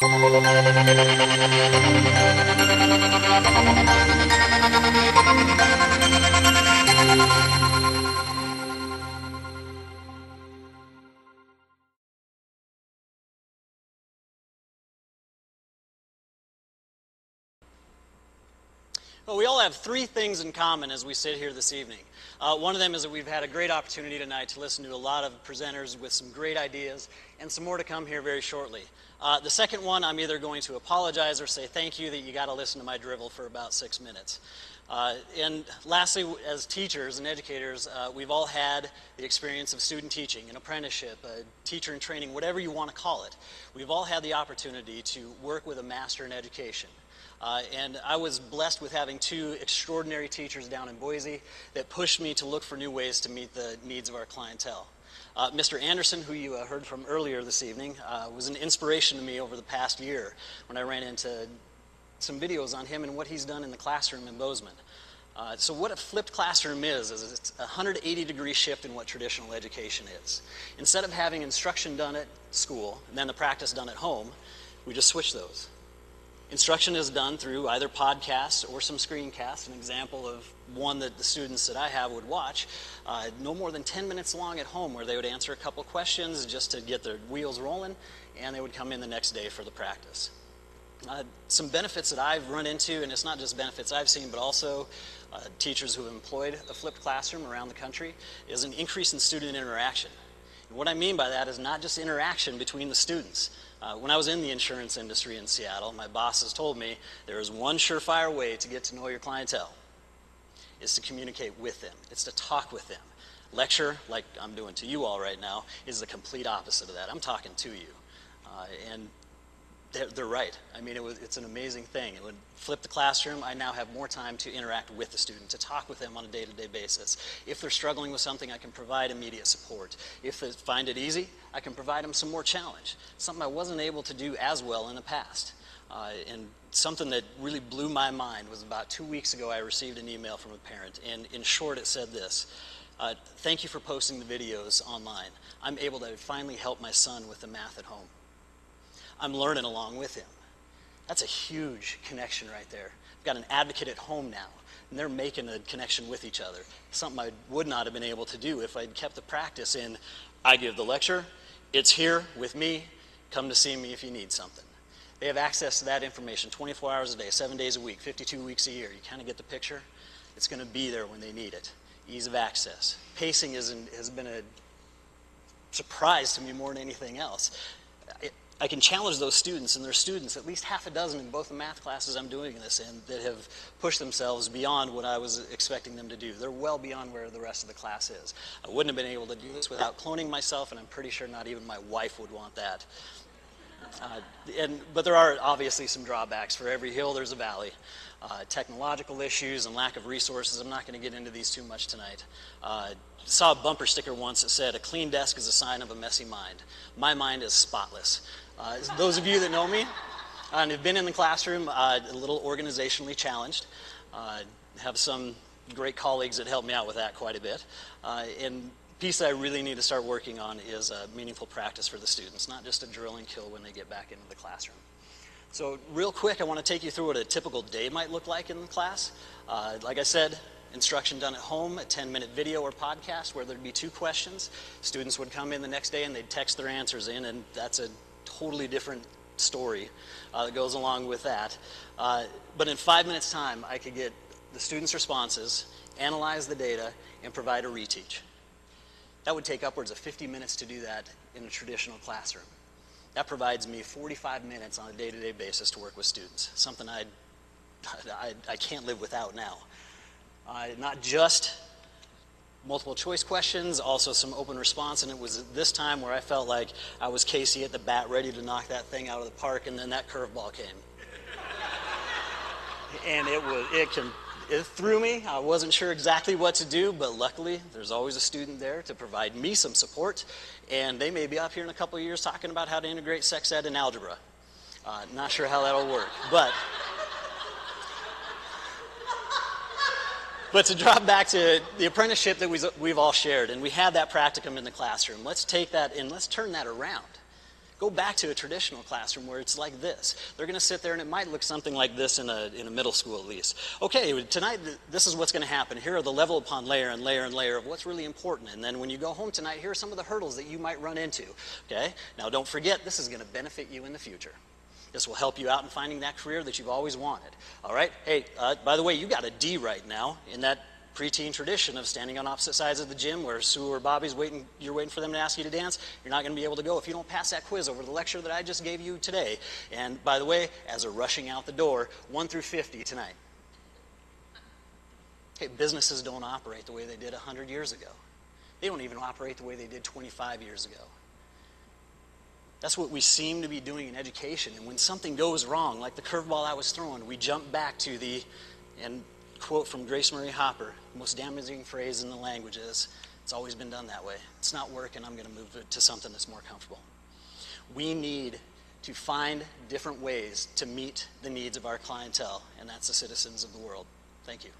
Thank you. Well, we all have three things in common as we sit here this evening. Uh, one of them is that we've had a great opportunity tonight to listen to a lot of presenters with some great ideas and some more to come here very shortly. Uh, the second one, I'm either going to apologize or say thank you that you got to listen to my drivel for about six minutes. Uh, and lastly, as teachers and educators, uh, we've all had the experience of student teaching, an apprenticeship, a teacher in training, whatever you want to call it. We've all had the opportunity to work with a master in education. Uh, and I was blessed with having two extraordinary teachers down in Boise that pushed me to look for new ways to meet the needs of our clientele. Uh, Mr. Andersen, who you uh, heard from earlier this evening, uh, was an inspiration to me over the past year when I ran into some videos on him and what he's done in the classroom in Bozeman. Uh, so what a flipped classroom is, is it's a 180 degree shift in what traditional education is. Instead of having instruction done at school and then the practice done at home, we just switch those. Instruction is done through either podcasts or some screencasts. An example of one that the students that I have would watch, uh, no more than 10 minutes long at home, where they would answer a couple questions just to get their wheels rolling, and they would come in the next day for the practice. Uh, some benefits that I've run into, and it's not just benefits I've seen, but also uh, teachers who have employed a flipped classroom around the country, is an increase in student interaction. What I mean by that is not just interaction between the students. Uh, when I was in the insurance industry in Seattle, my bosses told me there is one surefire way to get to know your clientele is to communicate with them. It's to talk with them. Lecture, like I'm doing to you all right now, is the complete opposite of that. I'm talking to you. Uh, and they're, they're, right. I mean, it was, it's an amazing thing. It would flip the classroom. I now have more time to interact with the student, to talk with them on a day to day basis. If they're struggling with something, I can provide immediate support. If they find it easy, I can provide them some more challenge, something I wasn't able to do as well in the past. Uh, and something that really blew my mind was about two weeks ago, I received an email from a parent. And in short, it said this uh, Thank you for posting the videos online. I'm able to finally help my son with the math at home. I'm learning along with him. That's a huge connection right there. I've got an advocate at home now, and they're making a connection with each other. Something I would not have been able to do if I'd kept the practice in I give the lecture, it's here with me, come to see me if you need something. They have access to that information 24 hours a day, seven days a week, 52 weeks a year. You kind of get the picture? It's going to be there when they need it. Ease of access. Pacing is has been a surprise to me more than anything else. I can challenge those students, and there's students, at least half a dozen in both the math classes I'm doing this in, that have pushed themselves beyond what I was expecting them to do. They're well beyond where the rest of the class is. I wouldn't have been able to do this without cloning myself, and I'm pretty sure not even my wife would want that. Uh, and, but there are obviously some drawbacks. For every hill, there's a valley. Uh, technological issues and lack of resources. I'm not going to get into these too much tonight. Uh, saw a bumper sticker once that said, "A clean desk is a sign of a messy mind." My mind is spotless. Uh, those of you that know me and have been in the classroom, uh, a little organizationally challenged. Uh, have some great colleagues that help me out with that quite a bit. Uh, and piece that I really need to start working on is a meaningful practice for the students, not just a drill and kill when they get back into the classroom. So real quick, I want to take you through what a typical day might look like in the class. Uh, like I said, instruction done at home, a 10-minute video or podcast where there'd be two questions. Students would come in the next day and they'd text their answers in, and that's a totally different story uh, that goes along with that. Uh, but in five minutes' time, I could get the students' responses, analyze the data, and provide a reteach. That would take upwards of 50 minutes to do that in a traditional classroom. That provides me 45 minutes on a day-to-day basis to work with students, something I'd, I, I can't live without now. Uh, not just multiple choice questions, also some open response, and it was this time where I felt like I was Casey at the bat ready to knock that thing out of the park, and then that curveball came. and it was it can it threw me. I wasn't sure exactly what to do, but luckily there's always a student there to provide me some support, and they may be up here in a couple of years talking about how to integrate sex ed and algebra. Uh, not sure how that'll work, but But to drop back to the apprenticeship that we've all shared, and we had that practicum in the classroom, let's take that and let's turn that around. Go back to a traditional classroom where it's like this. They're going to sit there and it might look something like this in a, in a middle school at least. Okay, tonight this is what's going to happen. Here are the level upon layer and layer and layer of what's really important. And then when you go home tonight, here are some of the hurdles that you might run into. Okay? Now don't forget, this is going to benefit you in the future. This will help you out in finding that career that you've always wanted. All right? Hey, uh, by the way, you got a D right now in that preteen tradition of standing on opposite sides of the gym where Sue or Bobby's waiting, you're waiting for them to ask you to dance. You're not going to be able to go if you don't pass that quiz over the lecture that I just gave you today. And by the way, as a rushing out the door, 1 through 50 tonight. Okay, businesses don't operate the way they did 100 years ago. They don't even operate the way they did 25 years ago. That's what we seem to be doing in education. And when something goes wrong, like the curveball I was throwing, we jump back to the, and quote from Grace Murray Hopper the most damaging phrase in the language is it's always been done that way. It's not working, I'm going to move it to something that's more comfortable. We need to find different ways to meet the needs of our clientele, and that's the citizens of the world. Thank you.